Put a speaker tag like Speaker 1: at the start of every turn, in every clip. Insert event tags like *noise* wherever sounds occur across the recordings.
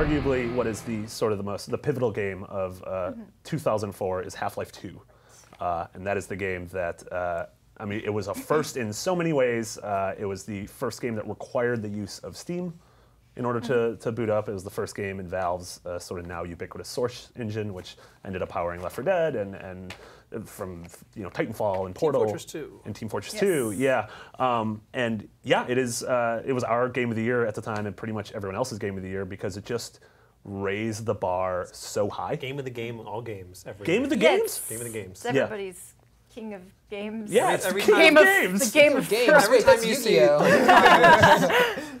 Speaker 1: arguably what is the sort of the most the pivotal game of uh, 2004 is Half-Life 2, uh, and that is the game that. Uh, I mean, it was a first in so many ways. Uh, it was the first game that required the use of Steam in order to, to boot up. It was the first game in Valve's uh, sort of now ubiquitous Source engine, which ended up powering Left 4 Dead and, and from you know Titanfall and Portal
Speaker 2: Fortress 2.
Speaker 1: and Team Fortress
Speaker 3: Yes.
Speaker 1: 2. Yeah, um, and yeah, it is. Uh, it was our game of the year at the time, and pretty much everyone else's game of the year because it just raised the bar so high.
Speaker 2: Game of the game, all games. Every
Speaker 1: Game of the
Speaker 3: Yeah,
Speaker 1: games.
Speaker 3: it's-
Speaker 2: Game of the games.
Speaker 3: It's
Speaker 1: Yeah.
Speaker 3: everybody's king of games.
Speaker 1: Yeah, it's
Speaker 2: every
Speaker 1: the king
Speaker 3: Game
Speaker 1: of
Speaker 3: of
Speaker 1: games.
Speaker 3: the game of
Speaker 4: Games.
Speaker 2: Every time you see-
Speaker 4: Yu-Gi-Oh.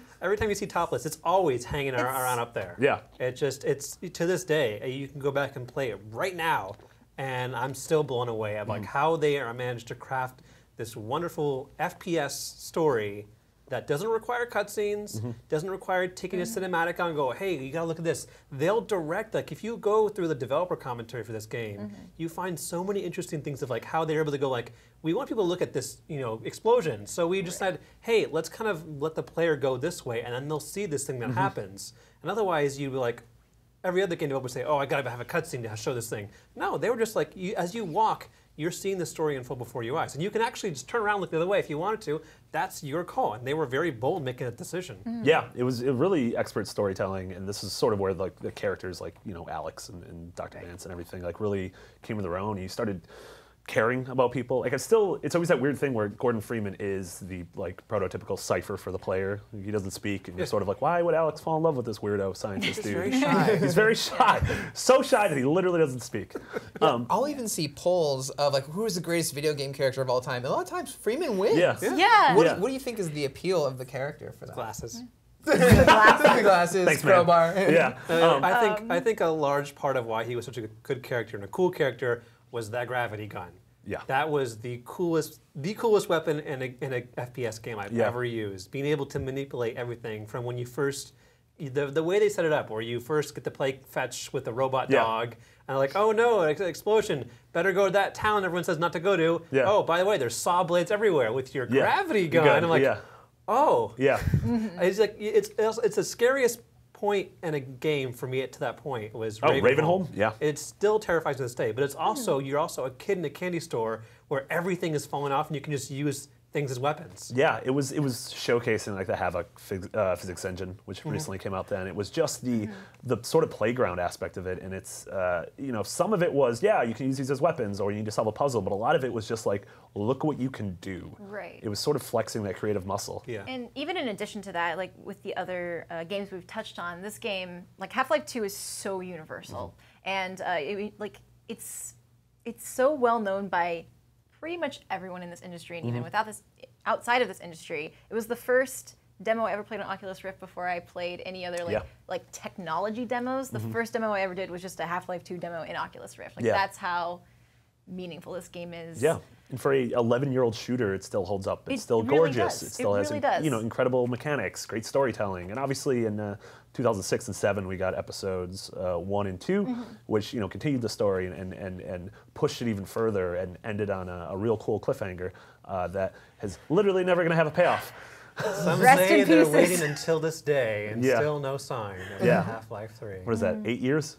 Speaker 4: *laughs* *laughs*
Speaker 2: Every time you see topless, it's always hanging
Speaker 3: It's-
Speaker 2: around up there.
Speaker 1: Yeah.
Speaker 2: It just it's to this day uh, you can go back and play it right now, and I'm still blown away at like how they are managed to craft this wonderful FPS story that doesn't require cutscenes,
Speaker 1: Mm-hmm.
Speaker 2: doesn't require taking a cinematic on and go, hey, you gotta look at this. They'll direct like if you go through the developer commentary for this game, you find so many interesting things of like how they're able to go like, we want people to look at this, you know, explosion. So we just said, hey, let's kind of let the player go this way, and then they'll see this thing that
Speaker 1: Mm-hmm.
Speaker 2: happens. And otherwise, you'd be like, every other game developer would say, "Oh, I gotta have a cutscene to show this thing." No, they were just like, you, as you walk, you're seeing the story unfold before your eyes, and you can actually just turn around, and look the other way if you wanted to. That's your call, and they were very bold making that decision. Mm-hmm.
Speaker 1: Yeah, it was a really expert storytelling, and this is sort of where like the characters like you know Alyx and, and Dr. Vance and everything like really came to their own. You started caring about people. Like it's still, it's always that weird thing where Gordon Freeman is the like prototypical cipher for the player. He doesn't speak, and you're sort of like, why would Alyx fall in love with this weirdo scientist
Speaker 2: He's
Speaker 1: dude?
Speaker 2: very shy. *laughs*
Speaker 1: He's very shy, so shy that he literally doesn't speak. Um,
Speaker 4: I'll even see polls of like who is the greatest video game character of all time. And a lot of times Freeman wins.
Speaker 1: Yeah.
Speaker 3: Yeah.
Speaker 4: What,
Speaker 1: Yeah.
Speaker 4: what do you think is the appeal of the character for that?
Speaker 2: Glasses. *laughs*
Speaker 4: the glasses,
Speaker 1: Thanks, man.
Speaker 4: crowbar.
Speaker 1: Yeah.
Speaker 2: Uh, *laughs*
Speaker 1: Um,
Speaker 2: I think I think a large part of why he was such a good character and a cool character was that gravity gun.
Speaker 1: Yeah.
Speaker 2: That was the coolest the coolest weapon in a, in a FPS game I've
Speaker 1: Yeah.
Speaker 2: ever used. Being able to manipulate everything from when you first the, the way they set it up, where you first get to play fetch with the robot
Speaker 1: Yeah.
Speaker 2: dog, and like, oh no, an explosion! Better go to that town everyone says not to go to.
Speaker 1: Yeah.
Speaker 2: Oh, by the way, there's saw blades everywhere with your gravity gun.
Speaker 1: got-
Speaker 2: I'm like,
Speaker 1: yeah.
Speaker 2: oh,
Speaker 1: yeah. *laughs*
Speaker 2: it's like it's it's it's the scariest point in a game for me. At to that point was
Speaker 1: Oh, Ravenholm? Yeah.
Speaker 2: It still terrifies me to this day, but it's hmm. also you're also a kid in a candy store where everything is falling off and you can just use things as weapons.
Speaker 1: Yeah, it was it was showcasing like the Havok phys- uh, physics engine, which
Speaker 2: Mm-hmm.
Speaker 1: recently came out. Then it was just the the sort of playground aspect of it, and it's uh, you know some of it was yeah you can use these as weapons or you need to solve a puzzle, but a lot of it was just like look what you can do.
Speaker 3: Right.
Speaker 1: It was sort of flexing that creative muscle.
Speaker 2: Yeah.
Speaker 3: And even in addition to that, like with the other uh, games we've touched on, this game, like Half Life Two, is so universal, and uh, it, like it's it's so well known by pretty much everyone in this industry, and even mm-hmm. without this, outside of this industry, it was the first demo I ever played on Oculus Rift before I played any other like
Speaker 1: Yeah.
Speaker 3: like technology demos. The mm-hmm. first demo I ever did was just a Half Life Two demo in Oculus Rift. Like
Speaker 1: Yeah.
Speaker 3: that's how meaningful this game is.
Speaker 1: Yeah. And for a 11 year old shooter, it still holds up. It's
Speaker 3: It
Speaker 1: still
Speaker 3: really
Speaker 1: gorgeous.
Speaker 3: does.
Speaker 1: It still
Speaker 3: It
Speaker 1: has
Speaker 3: really
Speaker 1: in-
Speaker 3: does.
Speaker 1: you know incredible mechanics, great storytelling, and obviously in uh, 2006 and seven we got episodes uh, one and 2
Speaker 3: Mm-hmm.
Speaker 1: which you know continued the story and and and pushed it even further and ended on a, a real cool cliffhanger uh, that is literally never going to have a payoff.
Speaker 2: Some
Speaker 3: Rest
Speaker 2: say
Speaker 3: in
Speaker 2: they're
Speaker 3: pieces.
Speaker 2: waiting until this day and
Speaker 1: Yeah.
Speaker 2: still no sign of
Speaker 1: Yeah.
Speaker 2: Half-Life 3.
Speaker 1: What is that? Eight years?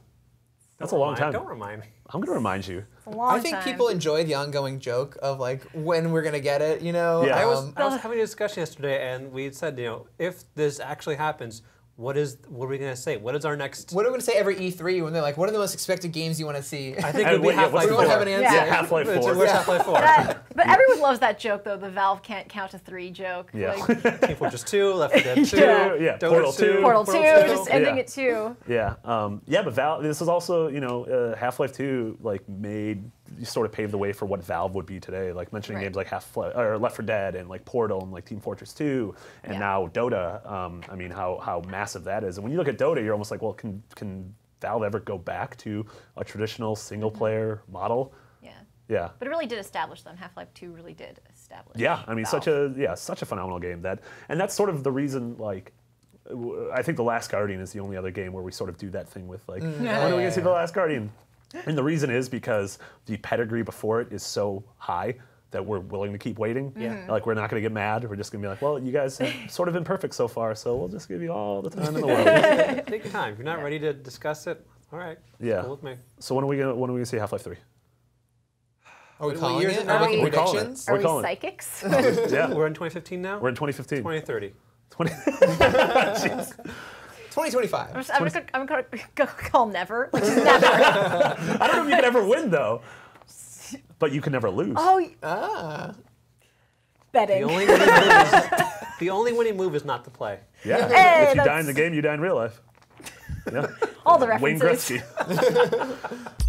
Speaker 1: That's a
Speaker 2: Don't
Speaker 1: long
Speaker 2: remind-
Speaker 1: time.
Speaker 2: Don't remind me.
Speaker 1: I'm going to remind you.
Speaker 3: It's a long
Speaker 4: I think
Speaker 3: time.
Speaker 4: people enjoy the ongoing joke of like when we're gonna get it. You know.
Speaker 1: Yeah.
Speaker 2: I was,
Speaker 4: Um,
Speaker 2: I was having a discussion yesterday, and we said, you know, if this actually happens, what is what are we going to say? What is our next?
Speaker 4: what are we gonna say every E3 when they're like, "What are the most expected games you want to see?"
Speaker 2: I *laughs* think
Speaker 1: And
Speaker 2: it would be
Speaker 1: wait, yeah, what's
Speaker 2: Half-Life
Speaker 4: we don't
Speaker 2: 4.
Speaker 4: have an answer.
Speaker 3: Yeah.
Speaker 1: Yeah, Half-Life 4.
Speaker 2: Where's
Speaker 4: Yeah.
Speaker 2: Half-Life 4?
Speaker 3: That- but everyone loves that joke though. The Valve can't count to three joke.
Speaker 1: Yeah.
Speaker 3: Like, *laughs*
Speaker 2: Team Fortress 2, Left 4 *laughs* Dead 2,
Speaker 3: Yeah.
Speaker 1: Yeah,
Speaker 2: Dota
Speaker 1: Portal 2.
Speaker 3: Portal 2, just ending
Speaker 1: Yeah.
Speaker 3: it too.
Speaker 1: Yeah, um, yeah, but Valve. This is also, you know, uh, Half-Life 2 like made sort of paved the way for what Valve would be today. Like mentioning
Speaker 3: Right.
Speaker 1: games like Half or Left 4 Dead and like Portal and like Team Fortress 2 and
Speaker 3: Yeah.
Speaker 1: now Dota. Um, I mean, how how massive that is. And when you look at Dota, you're almost like, well, can can Valve ever go back to a traditional single-player model?
Speaker 3: Yeah.
Speaker 1: Yeah.
Speaker 3: But it really did establish them. Half Life 2 really did establish.
Speaker 1: Yeah, I mean, such a yeah, such a phenomenal game that, and that's sort of the reason. Like, I think the Last Guardian is the only other game where we sort of do that thing with like, when are we gonna see the Last Guardian? And the reason is because the pedigree before it is so high that we're willing to keep waiting.
Speaker 2: Yeah.
Speaker 3: Mm-hmm.
Speaker 1: Like we're not going to get mad. We're just going to be like, well, you guys have sort of been perfect so far, so we'll just give you all the time in the world. *laughs*
Speaker 2: Take your time. If you're not ready to discuss it, all right.
Speaker 1: Yeah.
Speaker 2: Cool with me.
Speaker 1: so when are we gonna when are we gonna see Half Life Three?
Speaker 4: Are we
Speaker 2: What
Speaker 4: calling
Speaker 2: years
Speaker 4: it?
Speaker 2: is it
Speaker 4: Are
Speaker 2: now?
Speaker 4: we making
Speaker 1: We're calling it.
Speaker 3: Are
Speaker 1: We're
Speaker 3: we
Speaker 1: calling it.
Speaker 3: psychics? *laughs*
Speaker 1: Yeah,
Speaker 2: We're in 2015 now?
Speaker 1: we're in 2015.
Speaker 2: 2030.
Speaker 1: 20 *laughs*
Speaker 4: 2025.
Speaker 3: I'm just, I'm just gonna, I'm gonna *laughs* go call never. *laughs* Like just never.
Speaker 1: I don't know if you can ever win though, *laughs* but you can never lose.
Speaker 3: oh, y-
Speaker 4: Ah.
Speaker 2: The
Speaker 3: betting.
Speaker 2: only, winning move is, the only winning move is not to play.
Speaker 1: Yeah.
Speaker 3: Hey,
Speaker 1: if you die in the game, you die in real life. Yeah.
Speaker 3: All the references.
Speaker 1: Wayne
Speaker 3: references.
Speaker 1: Gretzky.